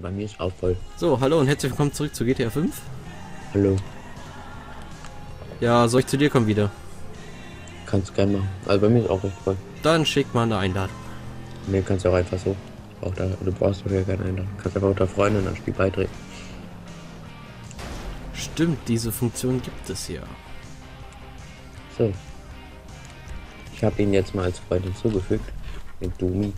Bei mir ist auch voll. So, hallo und herzlich willkommen zurück zu GTA 5. Hallo. Ja, soll ich zu dir kommen wieder? Kannst gerne machen. Also bei mir ist auch recht voll. Dann schick mal eine Einladung. Nee, kannst du auch einfach so. Auch da, du brauchst doch ja keine Einladung. Kannst einfach unter Freunden am Spiel beitreten. Stimmt, diese Funktion gibt es ja. So. Ich habe ihn jetzt mal als Freund hinzugefügt. Den Dumi.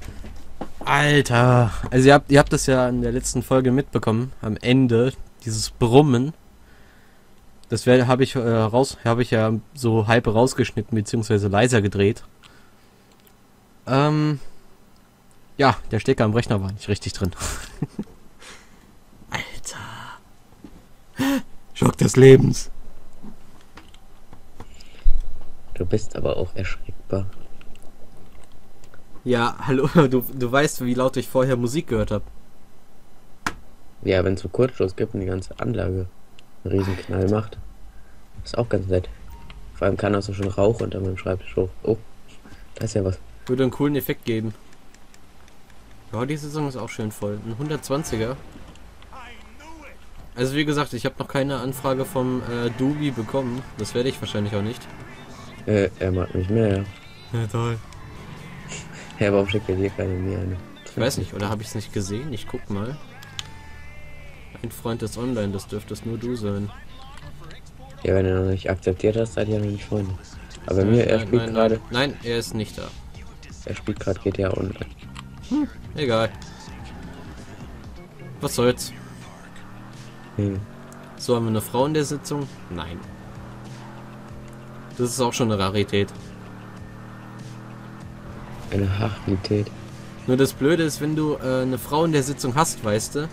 Alter, also ihr habt, ihr habt das ja in der letzten Folge mitbekommen. Am Ende dieses Brummen. Das habe ich äh, raus, habe ich ja so halb rausgeschnitten beziehungsweise leiser gedreht. Ähm, ja, der Stecker am Rechner war nicht richtig drin. Alter. Schock des Lebens. Du bist aber auch erschreckbar. Ja, hallo, du, du weißt, wie laut ich vorher Musik gehört habe. Ja, wenn es so Kurzschluss gibt und die ganze Anlage einen riesen Knall macht. Ist auch ganz nett. Vor allem kann das so schon Rauch unter meinem Schreibtisch hoch. Oh, da ist ja was. Würde einen coolen Effekt geben. Ja, die Saison ist auch schön voll. Ein 120er. Also wie gesagt, ich habe noch keine Anfrage vom äh, Dubi bekommen. Das werde ich wahrscheinlich auch nicht. Äh, er mag mich mehr, ja. Ja, toll. Ja, warum schickt er dir keine mehr eine? Ich weiß nicht, oder habe ich es nicht gesehen? Ich guck mal. Ein Freund ist online, das dürfte es nur du sein. Ja, wenn er noch nicht akzeptiert hast, seid ihr noch nicht Freunde. Aber mir, er nein, spielt gerade. Nein, er ist nicht da. Er spielt gerade GTA Online. Egal. Was soll's? Hm. So, haben wir eine Frau in der Sitzung? Nein. Das ist auch schon eine Rarität. Eine Rarität. Nur das Blöde ist, wenn du äh, eine Frau in der Sitzung hast, weißt du,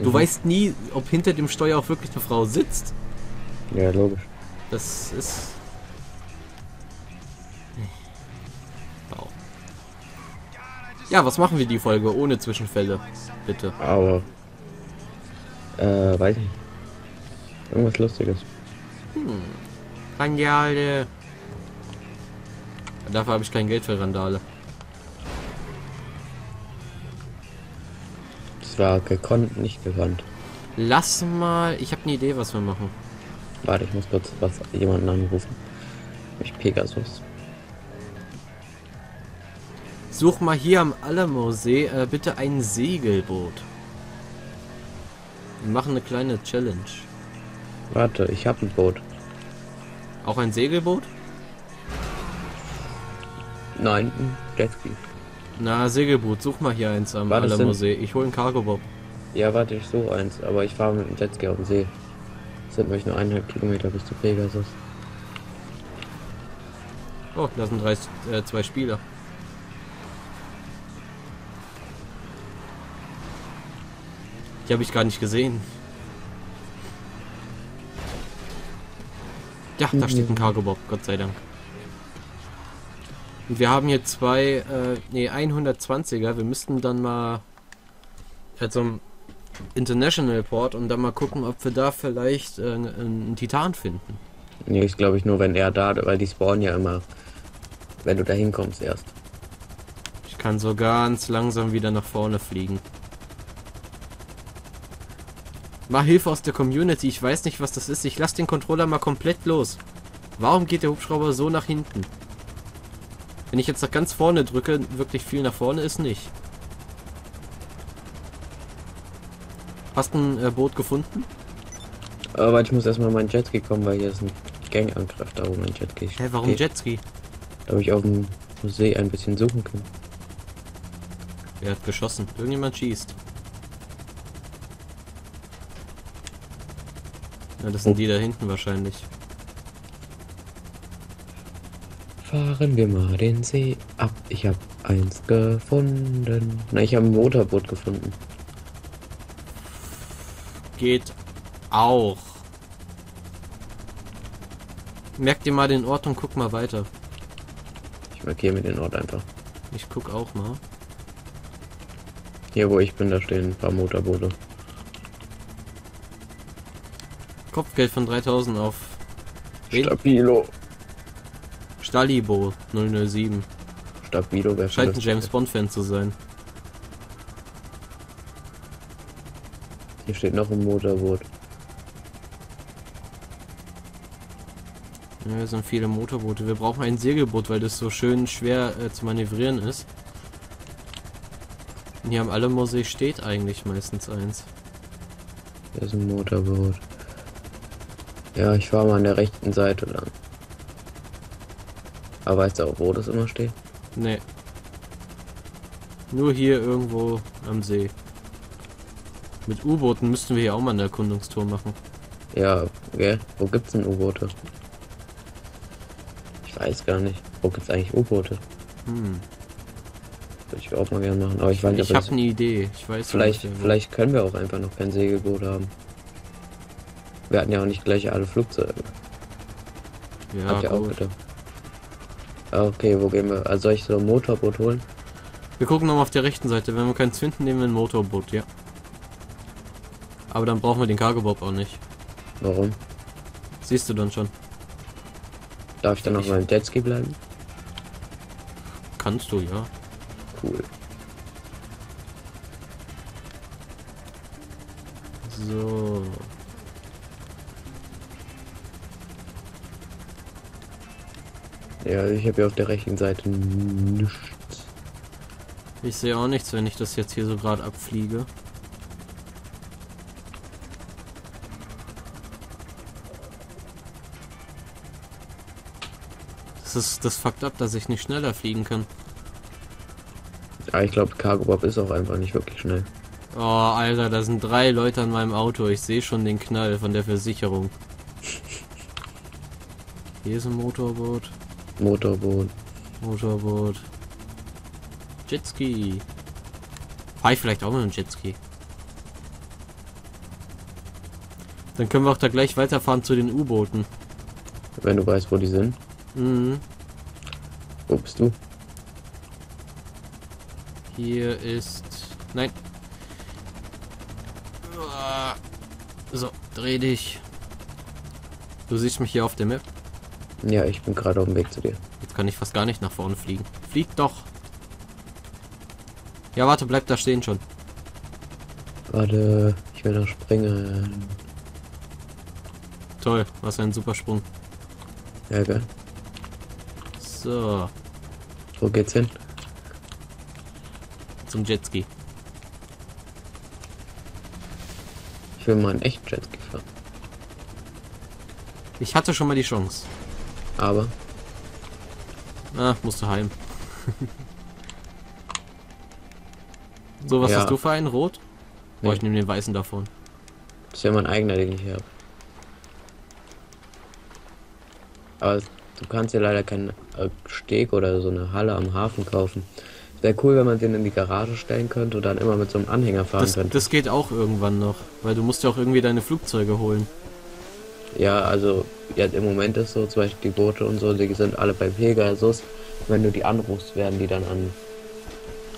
du Mhm. weißt nie, ob hinter dem Steuer auch wirklich eine Frau sitzt. Ja, logisch. Das ist. Wow. Ja, was machen wir die Folge ohne Zwischenfälle? Bitte. Aber. Äh, weiß nicht. Irgendwas Lustiges. Randale. Dafür habe ich kein Geld für Randale. Das war gekonnt, nicht gekonnt. Lass mal. Ich habe eine Idee, was wir machen. Warte, ich muss kurz was jemanden anrufen. Ich Pegasus. Such mal hier am Alamo-See äh, bitte ein Segelboot. Wir machen eine kleine Challenge. Warte, ich hab ein Boot. Auch ein Segelboot? Nein, ein Jetski. Na, Segelboot, such mal hier eins am War das Alamo-See. Ich hole einen Cargo-Bob. Ja, warte, ich so eins, aber ich fahre mit dem Jetski auf dem See. Es sind nämlich nur eineinhalb Kilometer bis zu Pegasus. Oh, da sind drei, äh, zwei Spieler. Die habe ich gar nicht gesehen. Ja, da steht ein Cargo-Bob, Gott sei Dank. Und wir haben hier zwei, äh, nee, 120er. Wir müssten dann mal äh, zum International Port und dann mal gucken, ob wir da vielleicht äh, einen Titan finden. Nee, ich glaube ich nur, wenn er da, weil die spawnen ja immer, wenn du da hinkommst erst. Ich kann so ganz langsam wieder nach vorne fliegen. Mal Hilfe aus der Community. Ich weiß nicht, was das ist. Ich lasse den Controller mal komplett los. Warum geht der Hubschrauber so nach hinten? Wenn ich jetzt nach ganz vorne drücke, wirklich viel nach vorne ist nicht. Hast du ein äh, Boot gefunden? Aber ich muss erstmal mein Jetski kommen, weil hier ist ein Gangangriff da, wo mein Jetski Hä, warum steht. Jetski? Da ich auf dem See ein bisschen suchen können. Wer hat geschossen? Irgendjemand schießt. Ja, das sind die da hinten wahrscheinlich. Fahren wir mal den See ab. Ich habe eins gefunden. Na, ich habe ein Motorboot gefunden. Geht auch. Merk dir mal den Ort und guck mal weiter. Ich markiere mir den Ort einfach. Ich guck auch mal. Hier, wo ich bin, da stehen ein paar Motorboote. Kopfgeld von 3000 auf? Stabilo. Stalibo 007. Stabilo wäre Scheint ein James Bond Fan zu sein. Hier steht noch ein Motorboot. Ja, hier sind viele Motorboote. Wir brauchen ein Segelboot, weil das so schön schwer äh, zu manövrieren ist. Und hier am Allemorsee steht eigentlich meistens eins. Hier ist ein Motorboot. Ja, ich fahre mal an der rechten Seite lang. Aber weißt du auch, wo das immer steht? Nee. Nur hier irgendwo am See. Mit U-Booten müssten wir hier auch mal eine Erkundungstour machen. Ja, gell? Wo gibt's denn U-Boote? Ich weiß gar nicht. Wo gibt's eigentlich U-Boote? Hm. Würde ich auch mal gerne machen. Aber ich weiß nicht, Ich habe eine Idee. Ich weiß Vielleicht, wo. vielleicht können wir auch einfach noch kein Segelboot haben. Wir hatten ja auch nicht gleich alle Flugzeuge. Ja, Habt ihr auch gedacht. Okay, wo gehen wir? Also soll ich so ein Motorboot holen? Wir gucken nochmal auf der rechten Seite. Wenn wir keins finden, nehmen wir ein Motorboot, ja. Aber dann brauchen wir den Cargo-Bob auch nicht. Warum? Siehst du dann schon. Darf ich dann auf Ich- meinem Jetski bleiben? Kannst du, ja. Cool. So. Ja, ich habe ja auf der rechten Seite nichts. Ich sehe auch nichts, wenn ich das jetzt hier so gerade abfliege. Das ist das fuckt ab, dass ich nicht schneller fliegen kann. Ja, ich glaube, Cargo Bob ist auch einfach nicht wirklich schnell. Oh, Alter, da sind drei Leute an meinem Auto. Ich sehe schon den Knall von der Versicherung. Hier ist ein Motorboot. Motorboot. Motorboot. Jetski. Fahr ich vielleicht auch mal einen Jetski. Dann können wir auch da gleich weiterfahren zu den U-Booten. Wenn du weißt, wo die sind. Mhm. Wo bist du? Hier ist... Nein. So, dreh dich. Du siehst mich hier auf der Map. Ja, ich bin gerade auf dem Weg zu dir. Jetzt kann ich fast gar nicht nach vorne fliegen. Flieg doch. Ja, warte, bleib da stehen schon. Warte, ich will noch springen. Toll, was ein super Sprung. Ja, geil. So, Wo geht's hin? zum Jetski. Ich will mal einen echten Jetski fahren. Ich hatte schon mal die Chance. Aber Ah, musste heim. so, was Ja. hast du für einen? Rot? Boah, Nee. ich nehme den weißen davon. das ist ja mein eigener, den ich habe. Aber du kannst ja leider keinen äh, Steg oder so eine Halle am Hafen kaufen. Wäre cool, wenn man den in die Garage stellen könnte und dann immer mit so einem Anhänger fahren Das, könnte. das geht auch irgendwann noch, weil du musst ja auch irgendwie deine Flugzeuge holen. Ja, also ja, im Moment ist so, zum Beispiel die Boote und so, die sind alle bei Pegasus. Wenn du die anrufst, werden die dann an,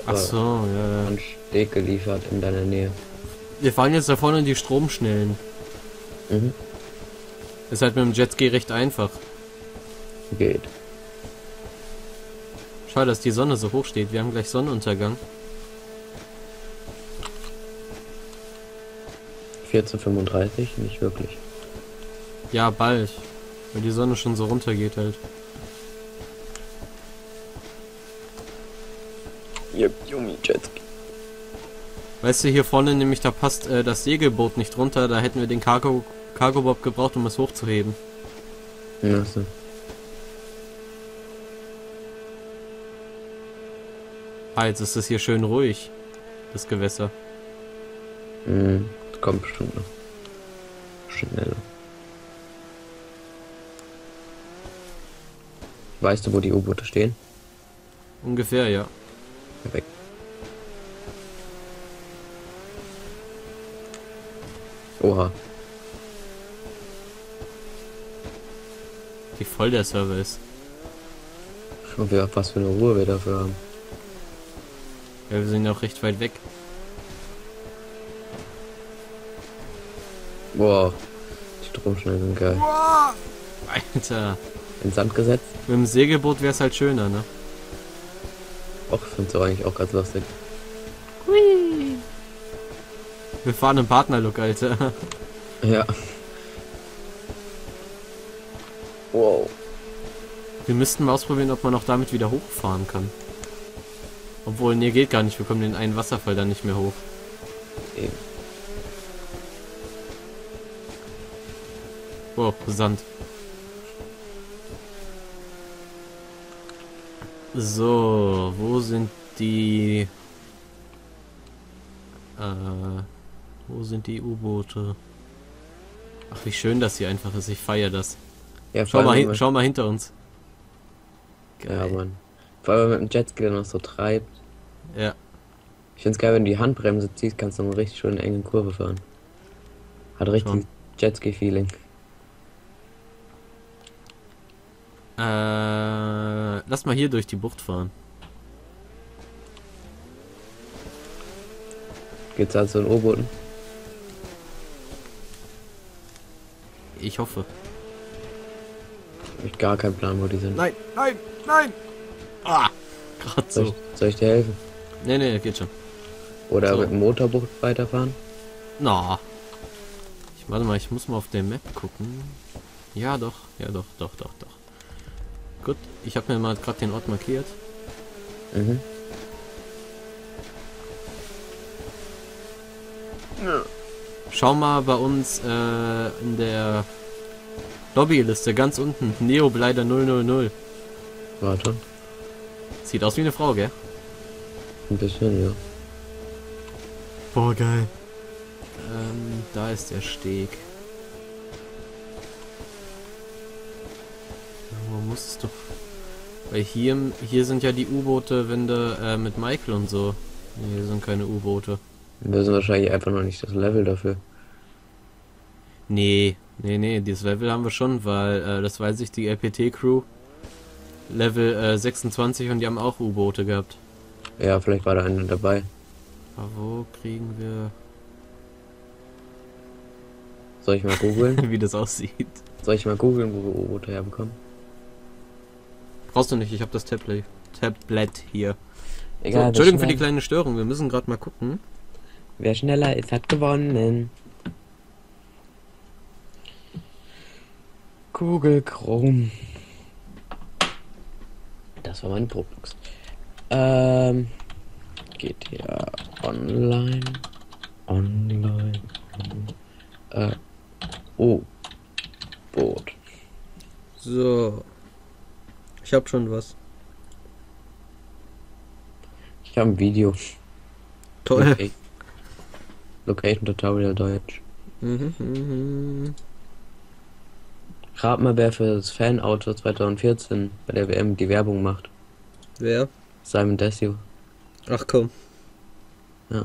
Ach so, ja, ja. an Steg geliefert in deiner Nähe. Wir fahren jetzt da vorne in die Stromschnellen. Mhm. Ist halt mit dem Jetski recht einfach. Geht. Schade, dass die Sonne so hoch steht. Wir haben gleich Sonnenuntergang. 1435, nicht wirklich. Ja, bald. Weil die Sonne schon so runter geht halt. Yep, Yumi Jetski. Weißt du, hier vorne nämlich, da passt äh, das Segelboot nicht runter. Da hätten wir den Cargo, Cargo Bob gebraucht, um es hochzuheben. Ja, so. Ah, jetzt ist es hier schön ruhig. Das Gewässer. Mhm. Kommt bestimmt noch. Schneller. Weißt du, wo die U-Boote stehen? Ungefähr, ja. Perfekt. Oha. Wie voll der Server ist. Und wir, was für eine Ruhe wir dafür haben. Ja, wir sind ja auch recht weit weg. Boah. Die Stromschnellen sind geil. Alter. In Sand gesetzt? Mit dem Segelboot wäre es halt schöner, ne? Och, ich find's auch eigentlich auch ganz lustig. Wir fahren im Partnerlook, Alter. Ja. Wow. Wir müssten mal ausprobieren, ob man auch damit wieder hochfahren kann. Obwohl, nee, geht gar nicht. Wir kommen den einen Wasserfall dann nicht mehr hoch. Eben. Oh, Sand. So, wo sind die... Äh, wo sind die U-Boote? Ach, wie schön das hier einfach ist. Ich feiere das. Ja, Schau mal, hin, schau mal hinter uns. Ja, Mann. Vor allem, wenn man mit dem Jetski dann noch so treibt. Ja. Ich find's geil, wenn du die Handbremse ziehst, kannst du noch richtig schön in engen Kurve fahren. Hat richtig. Jetski-Feeling. Äh, lass mal hier durch die Bucht fahren. Geht's halt so in U-Booten? Ich hoffe. Hab ich gar keinen Plan, wo die sind. Nein, nein, nein! Ah! Gerade Soll, so. ich, soll ich dir helfen? Nee, nee, geht schon. Oder So. mit dem Motorboot weiterfahren? Na. Ich warte mal, ich muss mal auf der Map gucken. Ja, doch, ja, doch, doch, doch, doch. Gut, ich habe mir mal gerade den Ort markiert. Mhm. Schau mal bei uns äh, in der Lobbyliste ganz unten. Neobleider 000. Warte. Sieht aus wie eine Frau, gell? Ein bisschen, ja. Boah, geil. Ähm, da ist der Steg. Wo muss es doch... Weil hier, hier sind ja die U-Boote, wenn du äh, mit Michael und so. Hier sind keine U-Boote. Wir sind wahrscheinlich einfach noch nicht das Level dafür. Nee, nee, nee, dieses Level haben wir schon, weil äh, das weiß ich, die LPT-Crew Level äh, 26 und die haben auch U-Boote gehabt. Ja, vielleicht war da einer dabei. Aber wo kriegen wir... Soll ich mal googeln? wie das aussieht? Soll ich mal googeln, wo wir U-Boote herbekommen? Brauchst du nicht, ich habe das Tablet, Tablet hier. So, Egal, wer Entschuldigung für die kleine Störung, wir müssen gerade mal gucken. Wer schneller ist, hat gewonnen. Google Chrome. Das war meine Probebox. Ähm, GTA Online. Online. Äh, oh. Boot. So. Ich habe schon was. Ich habe ein Video. Toll. Okay. Location Tutorial Deutsch. Mhm, mhm. Rat mal, wer für das Fanauto 2014 bei der WM die Werbung macht. Wer? Simon Desue. Ach komm. Ja.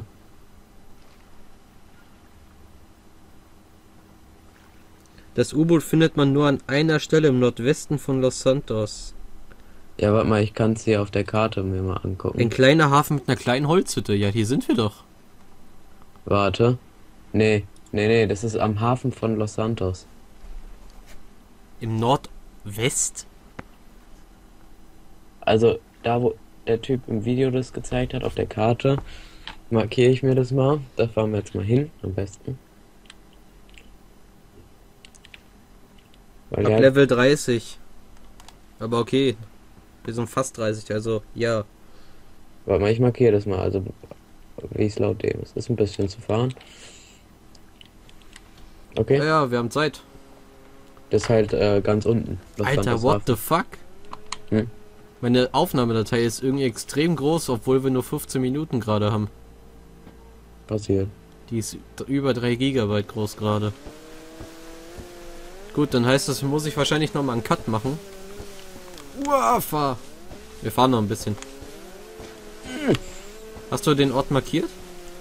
Das U-Boot findet man nur an einer Stelle im Nordwesten von Los Santos. Ja, warte mal, ich kann es hier auf der Karte mir mal angucken. Ein kleiner Hafen mit einer kleinen Holzhütte. Ja, hier sind wir doch. Warte. Nee, nee, nee, das ist am Hafen von Los Santos. Im Nordwest? Also, da wo der Typ im Video das gezeigt hat, auf der Karte, markiere ich mir das mal. Da fahren wir jetzt mal hin, am besten. Weil Ab Level 30. Aber okay. Wir sind fast 30, also ja. warte mal, ich markiere das mal, also wie es laut dem ist. Ist ein bisschen zu fahren. Okay, Ja, ja, wir haben Zeit. das ist halt äh, ganz unten. Alter, what the fuck? Hm? Meine Aufnahmedatei ist irgendwie extrem groß, obwohl wir nur 15 Minuten gerade haben. passiert? Die ist über 3 Gigabyte groß gerade. Gut, dann heißt das, muss ich wahrscheinlich nochmal einen Cut machen. Uah, fahr. Wir fahren noch ein bisschen. Hast du den Ort markiert?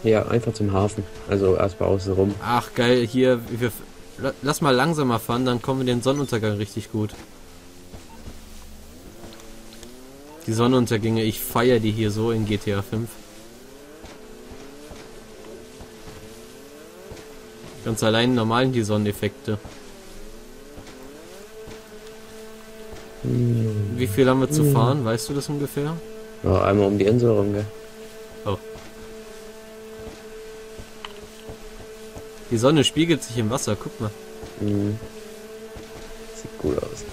Ja, einfach zum Hafen. Also erstmal außen rum. Ach geil, hier, wir, la- lass mal langsamer fahren, dann kommen wir den Sonnenuntergang richtig gut. Die Sonnenuntergänge, ich feiere die hier so in GTA 5. Ganz allein normal die Sonneneffekte. Hm. Wie viel haben wir zu fahren? Weißt du das ungefähr? Ja, einmal um die Insel rum, gell? Die Sonne spiegelt sich im Wasser, guck mal. Mhm. Sieht gut aus.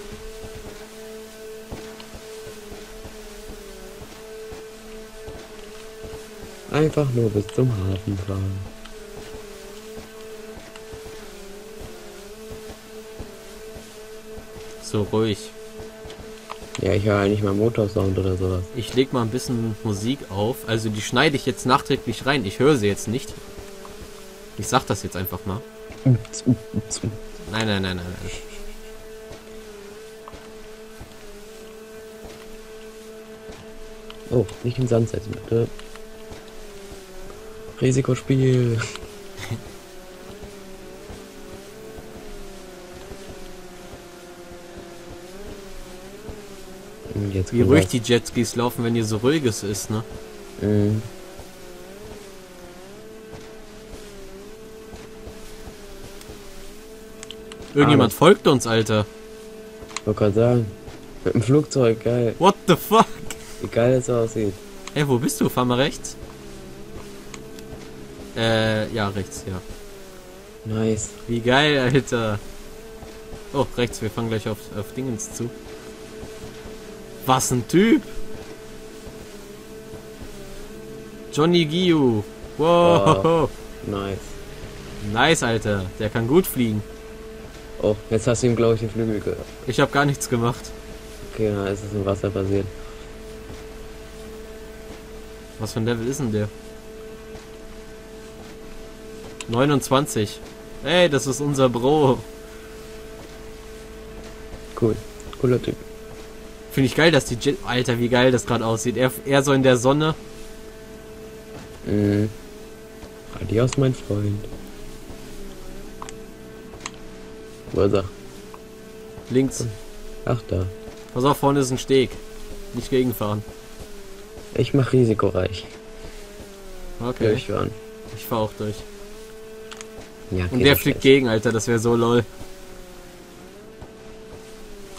Einfach nur bis zum Hafen fahren. So ruhig. Ja, ich höre eigentlich mal Motorsound oder sowas. Ich leg mal ein bisschen Musik auf. Also die schneide ich jetzt nachträglich rein. Ich höre sie jetzt nicht. Ich sag das jetzt einfach mal. Nein, nein, nein, nein, nein. Oh, nicht in Sand setzen, bitte. Risikospiel. Und Jetzt Wie ruhig was. die Jetskis laufen, wenn hier so ruhiges ist, ne? Mhm. Irgendjemand das- folgt uns, Alter. Wollte gerade sagen. Mit dem Flugzeug, geil. What the fuck? Wie geil es aussieht. Ey, wo bist du? Fahr mal rechts. Äh, ja, rechts, ja. Nice. Wie geil, Alter. Oh, rechts, wir fangen gleich auf, auf Dingens zu. Was ein Typ! Johnny Giu. Wow. Nice. Nice, Alter. Der kann gut fliegen. Oh, jetzt hast du ihm, glaube ich, den Flügel gehört. Ich habe gar nichts gemacht. Okay, na, ist es im Wasser passiert. Was für ein Level ist denn der? 29. Ey, das ist unser Bro. Cool. Cooler Typ. Finde ich geil, dass die Jet... Alter, wie geil das gerade aussieht. Er, er so in der Sonne. Mhm. Adios, mein Freund. Ursache. Links. Ach da. Pass auf, vorne ist ein Steg. Nicht gegenfahren. Ich mach risikoreich. Okay. Durchfahren. Ich fahr auch durch. Ja, Und der fliegt gegen, Alter. Das wäre so lol.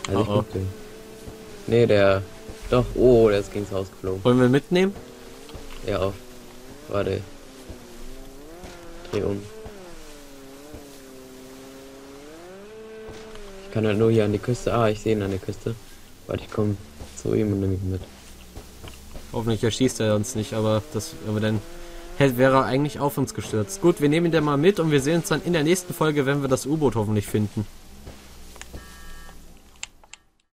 Also ich Oh, oh. Nee, der. Doch, oh, der ist gegens Haus geflogen. Wollen wir mitnehmen? Ja, auf. Warte. Dreh um. Ich kann halt nur hier an die Küste. Ah, ich sehe ihn an der Küste. Warte, ich komme zu ihm und nehme ihn mit. Hoffentlich erschießt er uns nicht, aber das, aber dann hätte, wäre er eigentlich auf uns gestürzt. Gut, wir nehmen den mal mit und wir sehen uns dann in der nächsten Folge, wenn wir das U-Boot hoffentlich finden.